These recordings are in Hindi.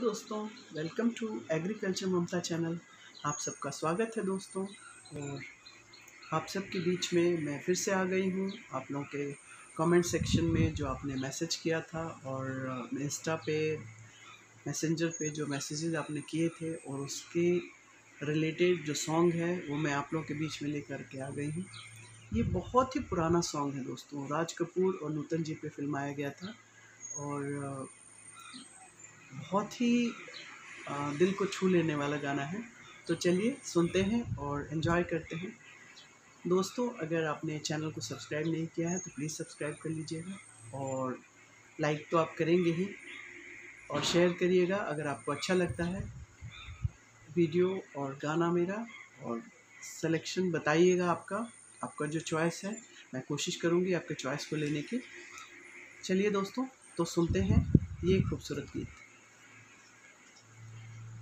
दोस्तों welcome to agriculture Mamta channel आप सबका स्वागत है दोस्तों। और आप सबके बीच में मैं फिर से आ गई हूँ। आप लोगों के कमेंट सेक्शन में जो आपने मैसेज किया था और इंस्टा पे मैसेंजर पे जो मैसेजेस आपने किए थे और उसके रिलेटेड जो सॉन्ग है, वो मैं आप लोगों के बीच में लेकर के आ गई हूँ। ये बहुत ही पुराना सॉन्ग है दोस्तों। राज कपूर और नूतन जी पे फिल्माया गया था। और बहुत ही दिल को छू लेने वाला गाना है। तो चलिए सुनते हैं और इन्जॉय करते हैं। दोस्तों, अगर आपने चैनल को सब्सक्राइब नहीं किया है तो प्लीज़ सब्सक्राइब कर लीजिएगा और लाइक तो आप करेंगे ही और शेयर करिएगा अगर आपको अच्छा लगता है वीडियो और गाना मेरा और सिलेक्शन बताइएगा आपका। आपका जो चॉइस है, मैं कोशिश करूँगी आपके चॉइस को लेने की। चलिए दोस्तों तो सुनते हैं ये खूबसूरत गीत।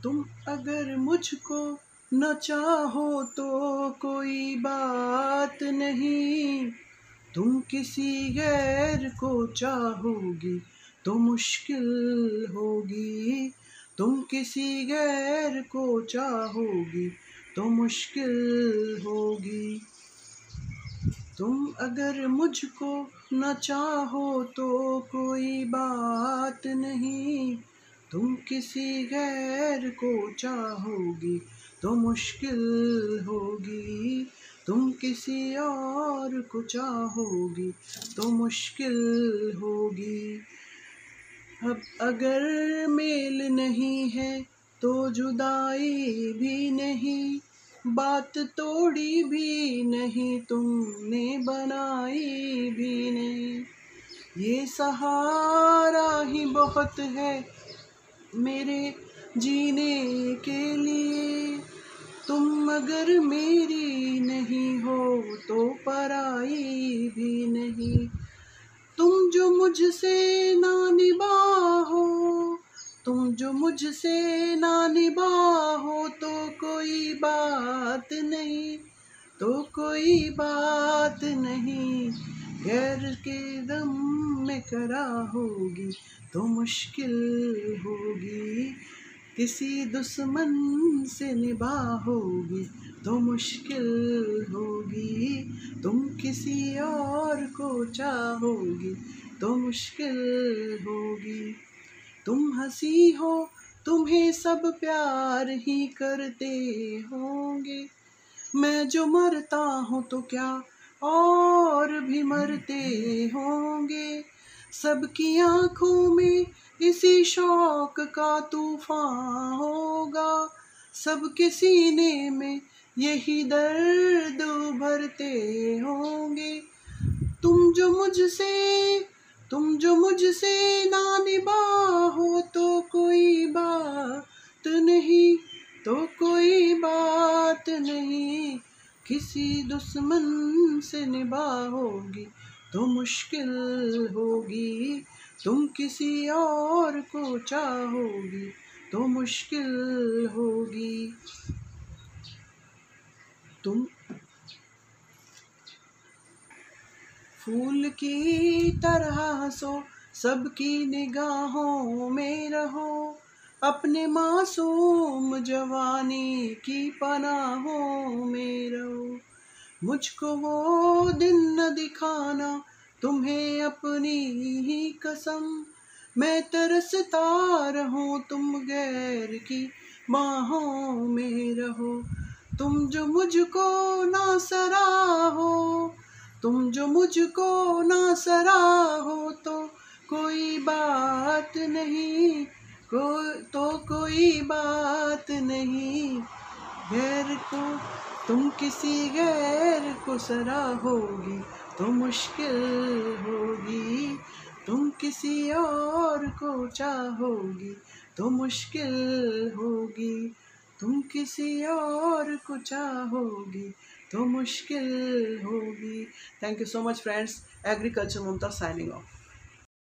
तुम अगर मुझको न चाहो तो कोई बात नहीं। तुम किसी गैर को चाहोगी तो मुश्किल होगी। तुम किसी गैर को चाहोगी तो मुश्किल होगी। तुम अगर मुझको न चाहो तो कोई बात नहीं। तुम किसी गैर को चाहोगी तो मुश्किल होगी। तुम किसी और को चाहोगी तो मुश्किल होगी। अब अगर मेल नहीं है तो जुदाई भी नहीं, बात तोड़ी भी नहीं, तुमने बनाई भी नहीं। ये सहारा ही बहुत है मेरे जीने के लिए। तुम अगर मेरी नहीं हो तो पराई भी नहीं। तुम जो मुझसे ना निभाओ तुम जो मुझसे ना निभाओ तो कोई बात नहीं तो कोई बात नहीं। गैर के दम में करा होगी तो मुश्किल होगी। किसी दुश्मन से निभाओगी तो मुश्किल होगी। तुम किसी और को चाहोगी तो मुश्किल होगी। तुम हँसी हो, तुम्हें सब प्यार ही करते होंगे। मैं जो मरता हूँ तो क्या और भी मरते होंगे? सबकी आँखों में इसी शौक का तूफ़ान होगा। सबके सीने में यही दर्द भरते होंगे। तुम जो मुझसे, तुम जो मुझसे ना निभाओ तो कोई बात नहीं तो कोई बात नहीं। किसी दुश्मन से निभाओगी तो मुश्किल होगी। तुम किसी और को चाहोगी तो मुश्किल होगी। तुम फूल की तरह हंसो, सबकी निगाहों में रहो। अपने मासूम जवानी की पनाहों में रहो। मुझको वो दिन न दिखाना, तुम्हें अपनी ही कसम। मैं तरसता रहूँ तुम गैर की बाहों में रहो। तुम जो मुझको ना सरा हो, तुम जो मुझको ना सरा हो तो कोई बात नहीं, को तो कोई बात नहीं। गैर को तुम किसी गैर को सराहोगी तो मुश्किल होगी। तुम किसी और को चाहोगी तो मुश्किल होगी। तुम किसी और को चाहोगी तो मुश्किल होगी। Thank you so much friends agriculture Mamta signing off